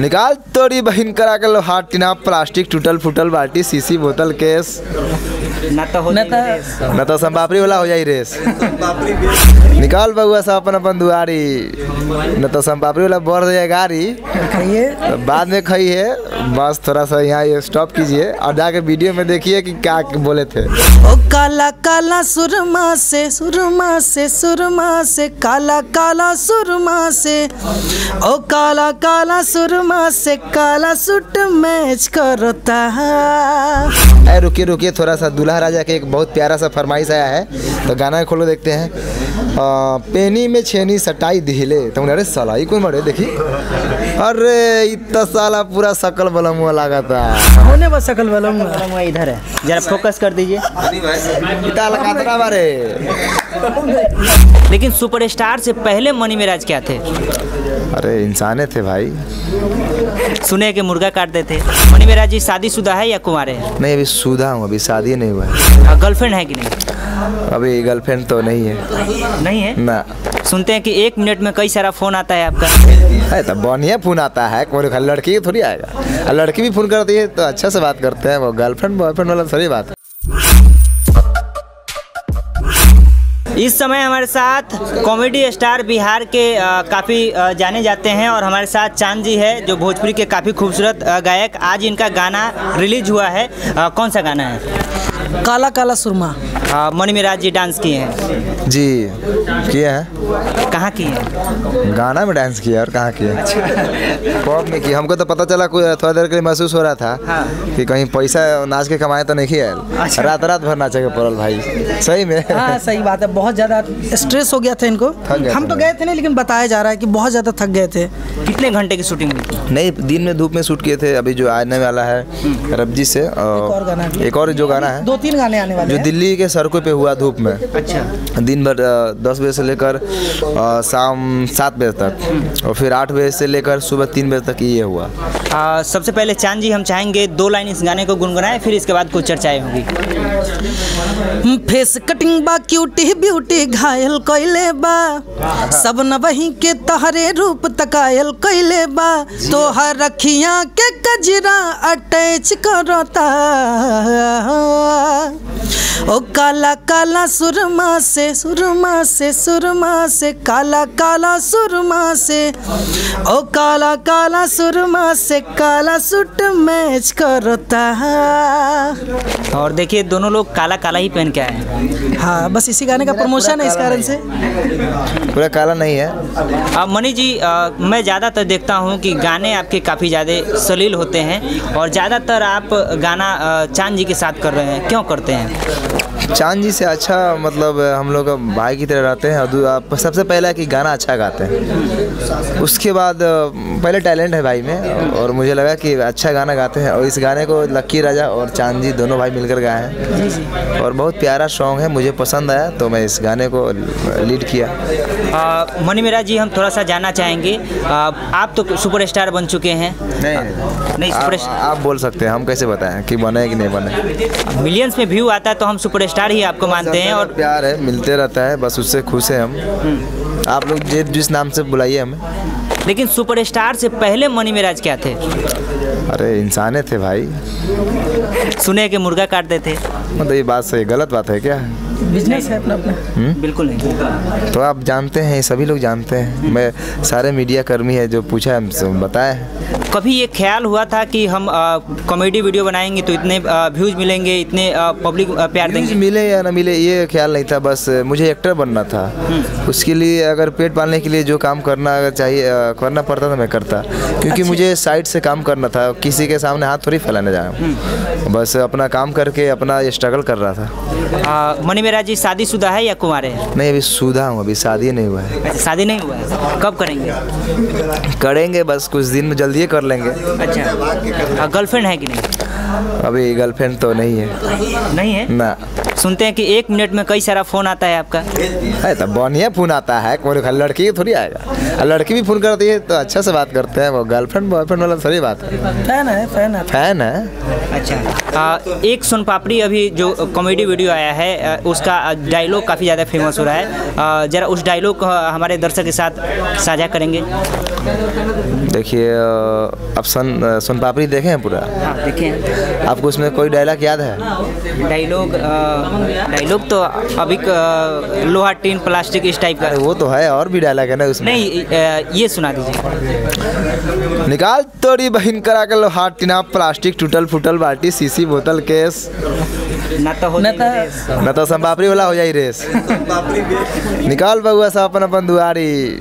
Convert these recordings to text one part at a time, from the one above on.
निकाल तोरी बहन करा के लो हाथ टिना प्लास्टिक टूटल फूटल बाल्टी सीसी बोतल केस। ना तो तो- तो संपापड़ी वाला हो जाई रेस। निकाल बउआ सब अपन अपन दुआरी। न तो संपापड़ी वाला बढ़ जाए गाड़ी तो बाद में खाई है। बस थोड़ा सा यहाँ ये स्टॉप कीजिए। और जाके वीडियो में देखिए कि क्या बोले थे। ओ काला काला सुरमा से सुरमा से सुरमा से काला काला सुरमा से। ओ काला काला सुरमा से काला सूट मैच करता है। अरे रुकिए रुकिए थोड़ा सा दूल्हा राजा के एक बहुत प्यारा सा फरमाइश आया है। तो गाना खोलो देखते हैं। आ, पेनी में छेनी सटाई दिहिले तो अरे साला कोई मरे देखी? अरे इतना साला पूरा सकल बलम हुआ लगा था। होने बस सकल वाला कलम वहाँ इधर है। जरा फोकस कर दीजिए। इतना लगा बारे लेकिन सुपरस्टार से पहले मनी मेराज क्या थे? अरे इंसाने थे भाई। सुने के मुर्गा काटते थे मनी मेराज जी शादीशुदा है या कुंवारे हैं? नहीं अभी सूधा हूँ अभी शादी नहीं हुआ है। गर्लफ्रेंड है कि नहीं? अभी गर्लफ्रेंड तो नहीं है। नहीं है? ना। सुनते हैं कि एक मिनट में कई सारा फ़ोन आता है आपका। तो बढ़िया फ़ोन आता है। कोई लड़की थोड़ी आएगा। लड़की भी फ़ोन करती है तो अच्छा से बात करते हैं। वो गर्लफ्रेंड बॉयफ्रेंड वाला थोड़ी बात इस समय हमारे साथ कॉमेडी स्टार बिहार के काफ़ी जाने जाते हैं और हमारे साथ चाँद जी है जो भोजपुरी के काफ़ी खूबसूरत गायक। आज इनका गाना रिलीज़ हुआ है। आ, कौन सा गाना है? काला काला सुरमा। मणिमिराज मणि मिराज जी डांस किए हैं। जी किए हैं। कहाँ किए हैं? गाना में डांस किया और कहाँ किया पॉप में किया। हमको तो पता चला थोड़ा देर के लिए महसूस हो रहा था हाँ। कि कहीं पैसा नाच के कमाए तो नहीं आयल अच्छा। रात रात भर नाचे के पड़ल भाई। सही में। हाँ सही बात है। बहुत ज़्यादा स्ट्रेस हो गया था इनको। हम तो गए थे नहीं लेकिन बताया जा रहा है कि बहुत ज़्यादा थक गए थे। कितने घंटे की शूटिंग नहीं दिन में धूप में शूट किए थे। अभी जो आने वाला है रबजी से और गाना एक और जो गाना है। दो तीन गाने आने वाले जो दिल्ली के सड़कों पे हुआ धूप में। अच्छा। दिन भर दस बजे से लेकर शाम सात बजे तक और फिर आठ बजे से लेकर सुबह तीन बजे तक ये हुआ। अ, सबसे पहले चाँद जी हम चाहेंगे दो लाइन इस गाने को गुनगुनाएँ फिर इसके बाद कुछ चर्चाएँ होगी। फेस कटिंग बा क्यूटी ब्यूटी घायल कइले बा। सब न वही के तहरे रूप तकायल कइले बा। तोहर रखिया के कजरा अटैच करता। ओ काला काला सुरमा से सुरमा से सुरमा से काला काला सुरमा से। ओ काला काला सुरमा से काला सूट मैच करता। और देखिए दोनों लोग काला काला ही पहन के आए हाँ। बस इसी गाने का प्रमोशन है इस कारण से। पूरा काला नहीं है। अब मनी जी अ, मैं ज़्यादातर देखता हूँ कि गाने आपके काफ़ी ज़्यादा सलील होते हैं और ज़्यादातर आप गाना चाँद जी के साथ कर रहे हैं। क्यों करते हैं? चाँद जी से अच्छा मतलब हम लोग भाई की तरह रहते हैं और आप सबसे पहला कि गाना अच्छा गाते हैं। उसके बाद पहले टैलेंट है भाई में और मुझे लगा कि अच्छा गाना गाते हैं और इस गाने को लक्की राजा और चाँद जी दोनों भाई मिलकर गाए हैं। और बहुत प्यारा सॉन्ग है मुझे पसंद आया तो मैं इस गाने को लीड किया। मनी मेरा जी हम थोड़ा सा जानना चाहेंगे अ, आप तो सुपरस्टार बन चुके हैं। नहीं आप, सुपर आप बोल सकते हैं हम कैसे बताएँ कि बने कि नहीं बने? मिलियंस में व्यू आता है तो हम सुपरस्टार ही आपको मानते हैं और प्यार है मिलते रहता है बस उससे खुश है हम। आप लोग जिस जिस नाम से बुलाइए हमें। लेकिन सुपरस्टार से पहले मनी मिराज क्या थे? अरे इंसान थे भाई। सुने के मुर्गा काटते थे मतलब ये बात सही गलत बात है क्या? बिज़नेस है अपना अपना। बिल्कुल नहीं। तो आप जानते हैं सभी लोग जानते हैं। मैं सारे मीडिया कर्मी है जो पूछा हमसे बताए। कभी ये ख्याल हुआ था कि हम कॉमेडी वीडियो बनाएँगे तो इतने व्यूज़ मिलेंगे इतने पब्लिक प्यार देंगे? मिले या ना मिले ये ख्याल नहीं था बस मुझे एक्टर बनना था। उसके लिए अगर पेट पालने के लिए जो काम करना अगर चाहिए करना पड़ता था मैं करता। क्योंकि मुझे साइड से काम करना था किसी के सामने हाथ थोड़ी फैलाने जाए बस अपना काम करके अपना स्ट्रगल कर रहा था। मनी मेरा जी शादीशुदा है या कुंवारे है? नहीं अभी शुदा हूँ अभी शादी नहीं हुआ है। अच्छा शादी नहीं हुआ है? कब करेंगे? करेंगे बस कुछ दिन में जल्दी कर लेंगे। अच्छा गर्लफ्रेंड है कि नहीं? अभी गर्लफ्रेंड तो नहीं है। नहीं है? ना। सुनते हैं कि एक मिनट में कई सारा फ़ोन आता है आपका। है तो बढ़िया फ़ोन आता है। कोई लड़की की थोड़ी आएगा। लड़की भी फ़ोन करती है तो अच्छा से बात करते हैं वो। गर्लफ्रेंड बॉयफ्रेंड वाला थोड़ी बात है। फ़ैन है फ़ैन है। फ़ैन है। अच्छा। आ, एक सोन पापड़ी अभी जो कॉमेडी वीडियो आया है उसका डायलॉग काफ़ी ज़्यादा फ़ेमस हो रहा है। जरा उस डायलॉग को हमारे दर्शक के साथ साझा करेंगे। देखिए आप सन सुन पापड़ी देखे हैं पूरा? हाँ देखें आपको उसमें कोई डायलॉग याद है? डायलॉग डायलॉग तो अभी लोहा टीन प्लास्टिक इस टाइप का। वो तो है और भी डायलॉग है ना उसमें। नहीं ये सुना दीजिए। निकाल तोड़ी बहिन करा के लो हाथ टिना प्लास्टिक टूटल फूटल बाल्टी सीसी बोतल केस। ना तो हो ना तो- न तो वाला हो जाई रेस। निकाल बउआ सब अपन अपन दुआरी।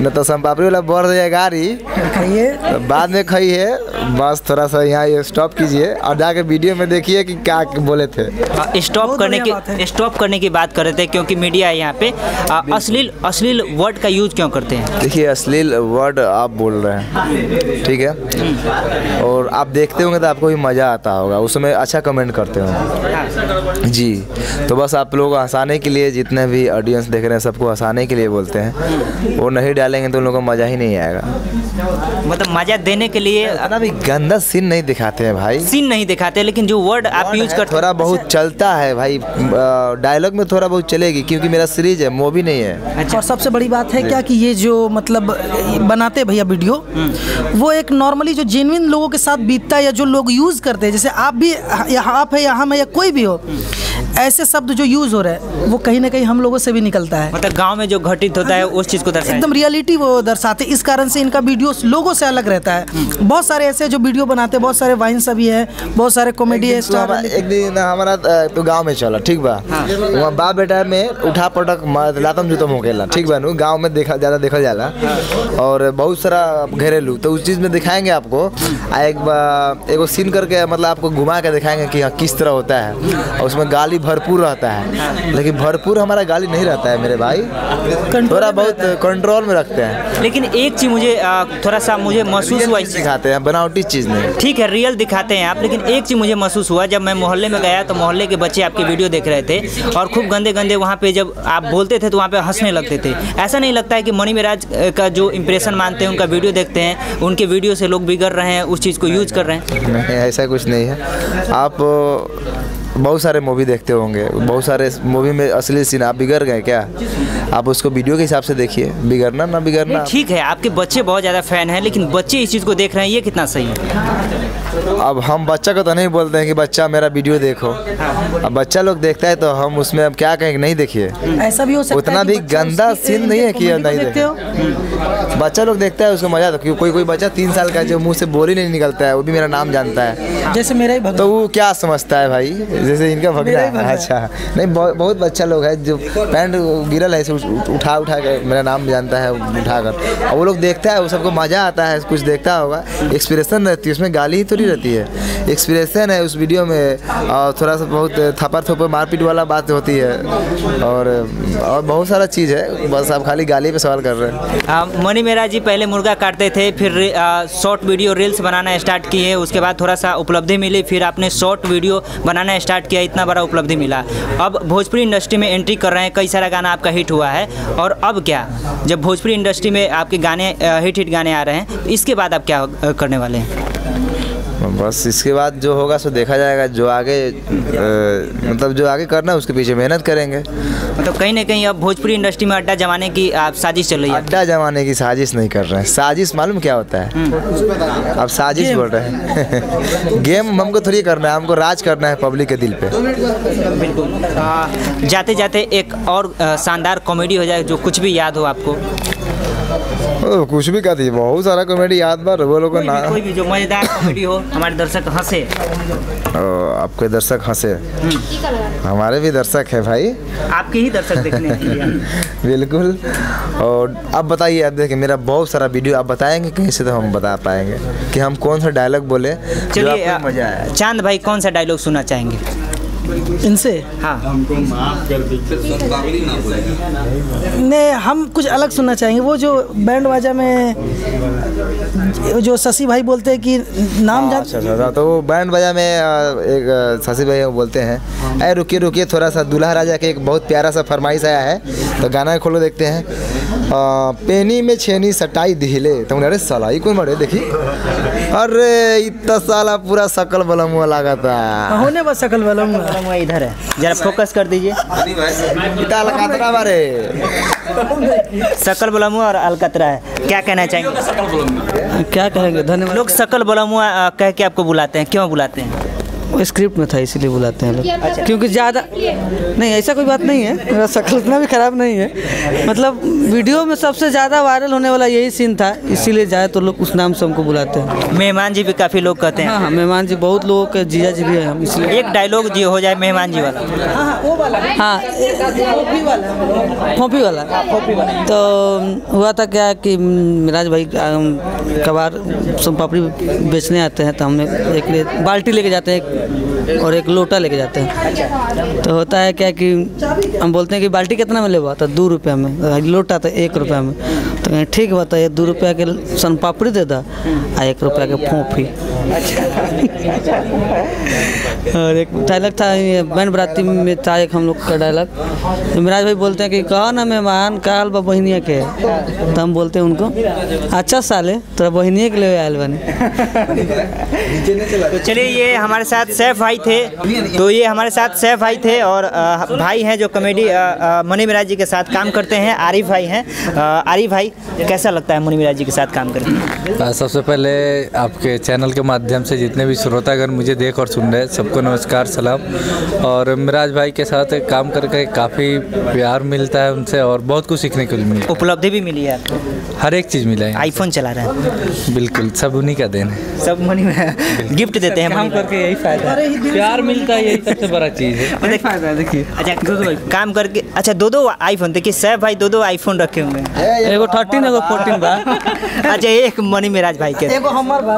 न तो संपापड़ी वाला बढ़ जाए गाड़ी खाइए। तो बाद में खाइए बस थोड़ा सा यहाँ ये स्टॉप कीजिए। और जाके वीडियो में देखिए कि क्या बोले थे। आ, स्टॉप करने की स्टॉप करने की बात कर रहे थे क्योंकि मीडिया है यहाँ पे। अश्लील अश्लील वर्ड का यूज़ क्यों करते हैं? देखिए अश्लील वर्ड आप बोल रहे हैं ठीक है? और आप देखते होंगे तो आपको भी मज़ा आता होगा उसमें अच्छा कमेंट करते होंगे जी तो बस आप लोग हंसाने के लिए जितने भी ऑडियंस देख रहे हैं सबको हंसाने के लिए बोलते हैं। वो नहीं डालेंगे तो उन लोगों को मज़ा ही नहीं आएगा। मतलब मज़ा देने के लिए इतना भी गंदा सीन नहीं दिखाते हैं भाई। सीन नहीं दिखाते लेकिन जो वर्ड आप यूज़ करते थोड़ा बहुत चलता है भाई डायलॉग में थोड़ा बहुत चलेगी क्योंकि मेरा सीरीज़ है मूवी नहीं है। अच्छा और सबसे बड़ी बात है क्या कि ये जो मतलब बनाते भैया वीडियो वो एक नॉर्मली जो जेनविन लोगों के साथ बीतता है या जो लोग यूज़ करते हैं जैसे आप भी आप है या हम है या कोई भी हो ऐसे शब्द जो यूज़ हो रहे हैं वो कहीं ना कहीं हम लोगों से भी निकलता है। मतलब गाँव में जो घटित होता है उस चीज़ को दर्शाया एकदम रियलिटी वो दर्शाते इस कारण से इनका वीडियो लोगों से अलग रहता है। बहुत सारे ऐसे जो वीडियो बनाते हैं बहुत सारे वाइन सभी है बहुत सारे कॉमेडी एक दिन तो एक दिन हमारा तो गाँव में चला ठीक बा? वहाँ बाप बेटा में उठा पटक लातम जुतम हो गेला ठीक बा? नु गाँव में देखा ज़्यादा देखा जाला और बहुत सारा घरेलू तो उस चीज़ में दिखाएँगे आपको। एक एगो सीन करके मतलब आपको घुमा के दिखाएँगे कि हाँ किस तरह होता है। और उसमें गाली भरपूर रहता है। लेकिन भरपूर हमारा गाली नहीं रहता है मेरे भाई। थोड़ा बहुत कंट्रोल में रखते हैं। लेकिन एक चीज़ मुझे थोड़ा सा मुझे महसूस हुआ सिखाते हैं बनावटी चीज़ नहीं। ठीक है रियल दिखाते हैं आप लेकिन एक चीज़ मुझे महसूस हुआ जब मैं मोहल्ले में गया तो मोहल्ले के बच्चे आपकी वीडियो देख रहे थे और खूब गंदे गंदे वहाँ पे जब आप बोलते थे तो वहाँ पे हंसने लगते थे। ऐसा नहीं लगता है कि मणि मिराज का जो इम्प्रेशन मानते हैं उनका वीडियो देखते हैं उनके वीडियो से लोग बिगड़ रहे हैं उस चीज़ को यूज़ कर रहे हैं। नहीं ऐसा कुछ नहीं है। आप बहुत सारे मूवी देखते होंगे। बहुत सारे मूवी में असली सीन आप बिगड़ गए क्या? आप उसको वीडियो के हिसाब से देखिए। बिगड़ना ना बिगड़ना। ठीक है आपके बच्चे बहुत ज़्यादा फ़ैन हैं लेकिन बच्चे इस चीज़ को देख रहे हैं ये कितना सही है? अब हम बच्चा को तो नहीं बोलते हैं कि बच्चा मेरा वीडियो देखो। अब बच्चा लोग देखता है तो हम उसमें अब क्या कहें नहीं देखिए। ऐसा भी हो सकता उतना है भी बच्चा गंदा सीन नहीं है कि नहीं देखते हो। बच्चा लोग देखता है उसको मज़ा आता है क्योंकि कोई कोई बच्चा तीन साल का जो मुँह से बोली नहीं निकलता है वो भी मेरा नाम जानता है। जैसे मेरा ही तो वो क्या समझता है भाई? जैसे इनका भगना ही है। है। अच्छा। नहीं बहुत बच्चा लोग है जो पैंट गिरल है उठ- उठा के मेरा नाम जानता है उठा कर और वो लोग देखता है, वो सबको मज़ा आता है, कुछ देखता होगा। एक्सप्रेशन रहती है, उसमें गाली ही थोड़ी रहती है। एक्सप्रेशन है उस वीडियो में और थोड़ा सा बहुत थप्पड़ थप्पड़, मारपीट वाला बात होती है। और और बहुत सारा चीज़ है, बस आप खाली गाली पे सवाल कर रहे हैं। मनी मेरा जी पहले मुर्गा काटते थे, फिर शॉर्ट वीडियो रील्स बनाना स्टार्ट किए, उसके बाद थोड़ा सा उपलब्धि मिली, फिर आपने शॉर्ट वीडियो बनाना स्टार्ट किया, इतना बड़ा उपलब्धि मिला। अब भोजपुरी इंडस्ट्री में एंट्री कर रहे हैं, कई सारा गाना आपका हिट हुआ है। और अब क्या? जब भोजपुरी इंडस्ट्री में आपके गाने हिट हिट गाने आ रहे हैं इसके बाद आप क्या करने वाले हैं? बस इसके बाद जो होगा सो देखा जाएगा जो आगे अ, मतलब जो आगे करना है उसके पीछे मेहनत करेंगे। मतलब कहीं ना कहीं अब भोजपुरी इंडस्ट्री में अड्डा जमाने की आप साजिश चल रही है। अड्डा जमाने की साजिश नहीं कर रहे हैं। साजिश मालूम क्या होता है? आप साजिश बोल रहे हैं। गेम हमको थोड़ी करना है हमको राज करना है पब्लिक के दिल पे। बिल्कुल। जाते जाते एक और शानदार कॉमेडी हो जाए जो कुछ भी याद हो आपको। कुछ भी कहती है बहुत सारा कॉमेडी याद बार वो लोग ना। कोई भी जो मज़ेदार कॉमेडी हो हमारे दर्शक हंसे। आपके दर्शक हंसे। हमारे भी दर्शक है भाई। आपके ही दर्शक देखने बिल्कुल। और अब बताइए आप देखिए मेरा बहुत सारा वीडियो आप बताएँगे कहीं से तो हम बता पाएँगे कि हम कौन सा डायलॉग बोले चलिए मज़ा आया। चाँद भाई कौन सा डायलॉग सुनना चाहेंगे? इनसे? हाँ। ने हम कुछ अलग सुनना चाहेंगे। वो जो बैंड बाजा में जो शशि भाई बोलते हैं कि नाम जान अच्छा अच्छा तो वो बैंड बजा में एक शशि भाई बोलते हैं। अरे रुकिए रुकिए थोड़ा सा दूल्हा राजा के एक बहुत प्यारा सा फरमाइश आया है। तो गाना खोलो देखते हैं। पेनी में छेनी सटाई दिहिले तो अरे सलाई कौन मरे देखी? अरे इतना साला पूरा सकल बलम हुआ लगा था होने बस सकल बलम हुआ। इधर है। जरा फोकस कर दीजिए। इतना अलकतरा बारे सकल बलम हुआ और अलकतरा है। क्या कहना चाहेंगे? क्या कहेंगे? धन्यवाद। लोग सकल बलम हुआ कह के आपको बुलाते हैं। क्यों बुलाते हैं? वो स्क्रिप्ट में था इसीलिए बुलाते हैं लोग। अच्छा। क्योंकि ज़्यादा नहीं ऐसा कोई बात नहीं है। मेरा शक्ल इतना भी खराब नहीं है। मतलब वीडियो में सबसे ज़्यादा वायरल होने वाला यही सीन था इसीलिए जाए तो लोग उस नाम से हमको बुलाते हैं। मेहमान जी भी काफ़ी लोग कहते हैं। हाँ हाँ मेहमान जी बहुत लोगों के जीजा जी भी हैं हम इसलिए। एक डायलॉग जी हो जाए मेहमान जी वाला। हाँ खोपी वाला। खोपी वाला। तो हुआ था क्या कि मिराज भाई कबार सोन पापड़ी बेचने आते हैं तो हमने एक बाल्टी लेके जाते हैं और एक लोटा लेके जाते हैं। तो होता है क्या कि हम बोलते हैं कि बाल्टी कितना में लेवा? तो दो रुपये में। लोटा तो एक रुपये में। तो कहें ठीक बता ये दो रुपया के सोन पापड़ी दे दा, आ एक रुपया के फोफी। और एक डायलॉग था बैन बराती में था एक हम लोग का डायलॉग। मिराज भाई बोलते हैं कि, कहो ना मेहमान, काल बा बहनिया के। तो हम बोलते हैं उनको अच्छा साले, तोरा बहनिया के लिए आयल बने। तो चलिए, ये हमारे साथ सैफ भाई थे। तो ये हमारे साथ सैफ भाई थे और भाई हैं जो कॉमेडी मनी मिराज जी के साथ काम करते हैं, आरिफ भाई हैं। आरिफ भाई कैसा लगता है मनी मिराज जी के साथ काम करके? सबसे पहले आपके चैनल के माध्यम से जितने भी श्रोतागण मुझे देख और सुन रहे हैं सबको नमस्कार सलाम। और मिराज भाई के साथ काम करके काफ़ी प्यार मिलता है उनसे और बहुत कुछ सीखने को मिलता है। उपलब्धि भी मिली है आपको? हर एक चीज़ मिला है। आईफोन चला रहे हैं। बिल्कुल सब उन्हीं का देन है। सब मनी में गिफ्ट देते हैं मनी करके यही फ़ायदा प्यार मिलता है यही सबसे बड़ा चीज़ है। फ़ायदा देखिए। अच्छा काम करके अच्छा दो दो आईफोन देखिए सैफ भाई दो दो आईफोन रखे हुए हैं। एगो थर्टीन एगो फोर्टीन बा। अच्छा एक मनी मिराज भाई के। एगो हमर बा